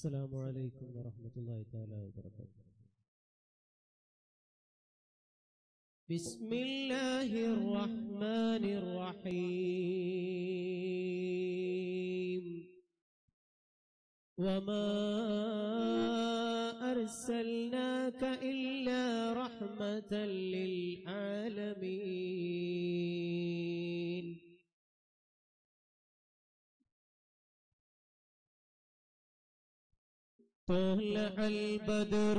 السلام عليكم ورحمة الله تعالى وبركاته. بسم الله الرحمن الرحيم. وما أرسلناك إلا رحمة للعالمين. طلع البدر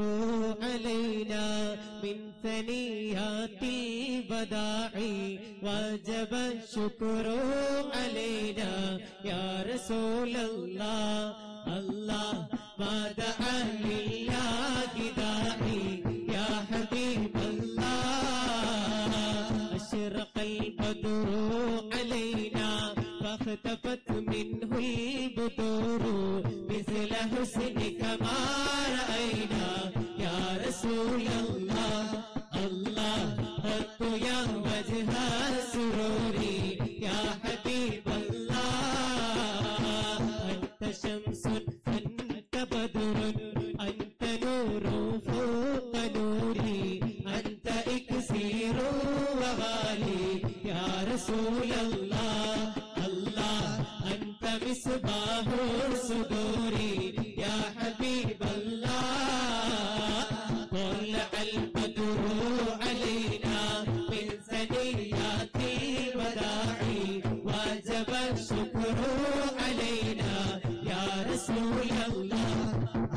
علينا من ثنيات البداع وجب الشكر علينا يا رسول الله الله ما دعا لله البدور مثل حسنك ما رأينا. يا رسول الله الله قلت يا وجه سروري يا حبيب الله أنت شمس أنت بدر أنت نور فوق نوري أنت إكسير وغالي. يا رسول الله مصباح الصدور يا حبيب الله. طلع البدر علينا من ثنيات الوداع وجب الشكر علينا يا رسول الله.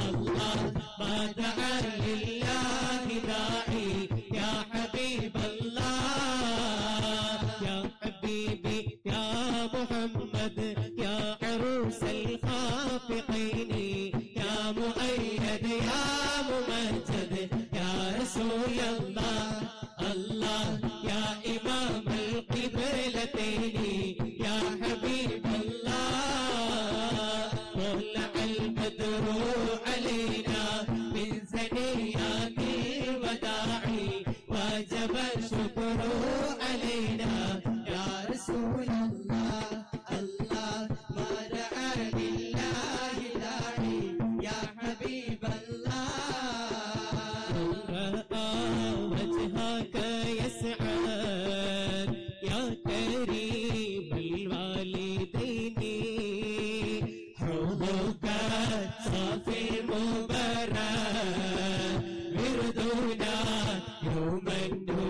الله ما دعا لله داعي.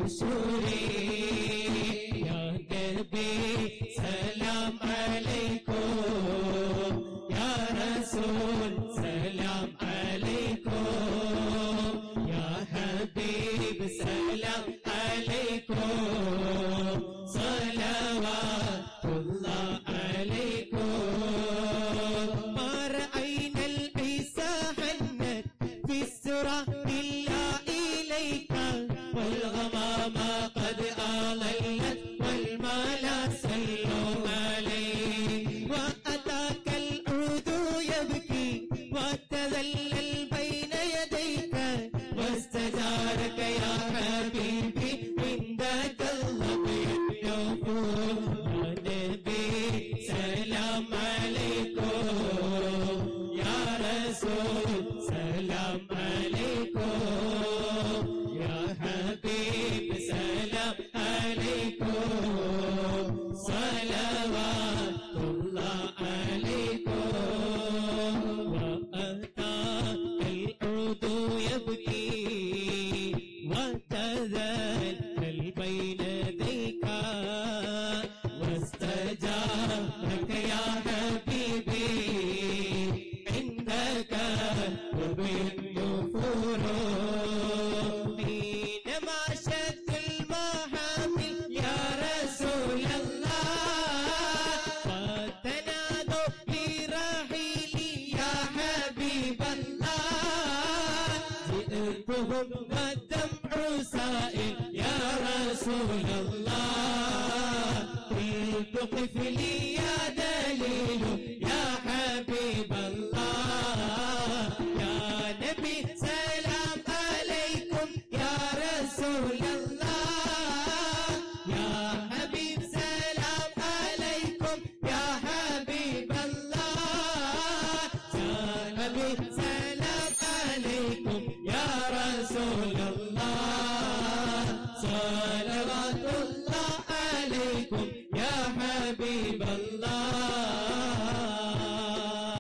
النشور يا نبي سلام عليكم يا رسول سلام عليكم يا حبيب سلام عليكم صلوات الله عليكم ما رأينا العيسى حنت في السرى حبيبي عندك الله يدعوه يا نبي سلام عليكم يا رسول وتذلل بين يديك واستجابك يا حبيبي عندك وبالنفور حينما شد المحامل يا رسول الله فتنادوا لرحيلي يا حبيب الله جئتهم والدمع قلت قف لي يا دليل يا حبيب الله. يا نبي سلام عليكم يا رسول يا حبيب سلام عليكم يا حبيب الله. حبيب سلام عليكم يا رسول يا الله